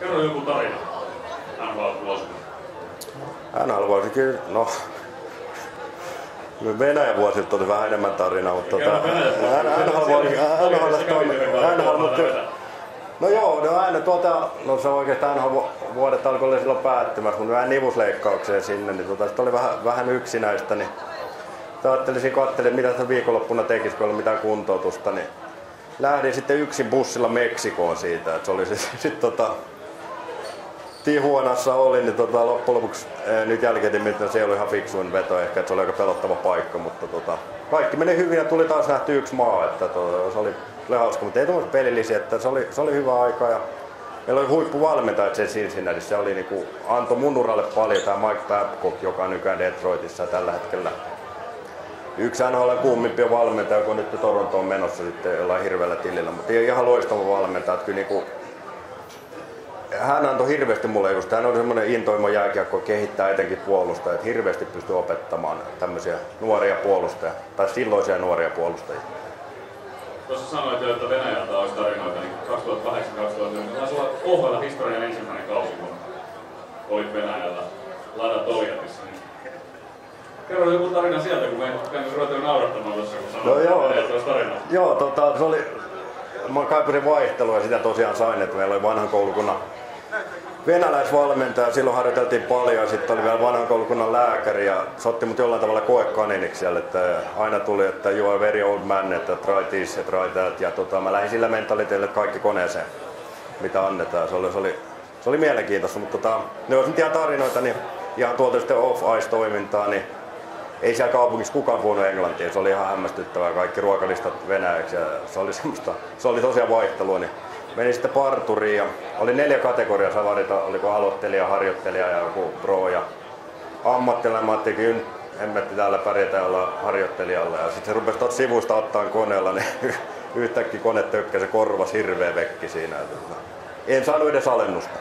Kerro joku tarina. NHL-vuosina. NHL-vuosi kyllä, no. Venäjän vuosilta oli vähän enemmän tarinaa, mutta tota, NHL, NHL, mutta No joo, no aina tuota, no se oikeastaan vuodet alkoi olla silloin päättymässä, mutta vähän nivusleikkaukseen sinne, niin tuota, oli vähän, vähän yksinäistä, niin ajattelisin katselin, mitä se viikonloppuna tekisi, kun ei ollut mitään kuntoutusta, niin lähdin sitten yksin bussilla Meksikoon siitä, että se oli sitten sit, tota, Tihuanassa oli, niin tota, loppujen lopuksi ää, nyt jälkeen se oli ihan fiksuin veto ehkä, että se oli aika pelottava paikka, mutta tota, kaikki meni hyvin ja tuli taas nähty yksi maa, että tota, se oli, oli hauska, mutta ei tuommoista pelillisiä, että se oli, se oli hyvä aika ja meillä oli huippuvalmentajat sen Cincinnati, se oli niinku, antoi mun uralle paljon, tämä Mike Babcock, joka on nykyään Detroitissa tällä hetkellä. Yksi NHL kuumimpia valmentaja, kun nyt Toronto on menossa sitten jollain hirveällä tilillä, mutta ihan loistava valmentaja, että kyllä niinku, hän antoi hirveästi mulle, koska hän oli semmoinen intoimo jääkiekko kehittää etenkin puolustajia, että hirveästi pystyy opettamaan tämmöisiä nuoria puolustajia, tai silloisia nuoria puolustajia. Tuossa sanoit jo, että Venäjältä olisi tarinoita, niin 2008-2009 taisi olla kohdalla historian ensimmäinen kausi, kun olit Venäjällä Lada Toljatissa. Niin Kerro joku tarina sieltä, kun me ruvetaan naurattamaan tuossa, kun sanoit, no joo, että Joo, tota, se oli, mä kaipasin vaihtelua ja sitä tosiaan sain, että meillä oli vanhan koulukunnan venäläisvalmentaja, silloin harjoiteltiin paljon ja sitten oli vielä vanhan koulukunnan lääkäri ja se otti mut jollain tavalla koekaniniksi siellä, että aina tuli, että you are very old man, että try this ja try that ja tota, mä lähdin sillä mentaliteetillä kaikki koneeseen, mitä annetaan. Se oli, se oli, se oli mielenkiintoista, mutta tota, ne jos nyt ihan tarinoita, niin ihan tuolta sitten off-ice-toimintaa, niin ei siellä kaupungissa kukaan puhunut englantia, se oli ihan hämmästyttävää, kaikki ruokalistat venäjäksi ja se oli semmoista, se oli tosiaan vaihtelua, niin menin sitten parturiin ja oli neljä kategoriaa saa valita, oliko aloittelija, harjoittelija ja joku pro ja ammattilainen. Mä ajattelin, hemmetti täällä pärjätä olla harjoittelijalla ja sitten se rupesi tuot sivusta ottaa koneella, niin yhtäkkiä kone tökkäsi korvas hirveä vekki siinä. En saanut edes alennusta.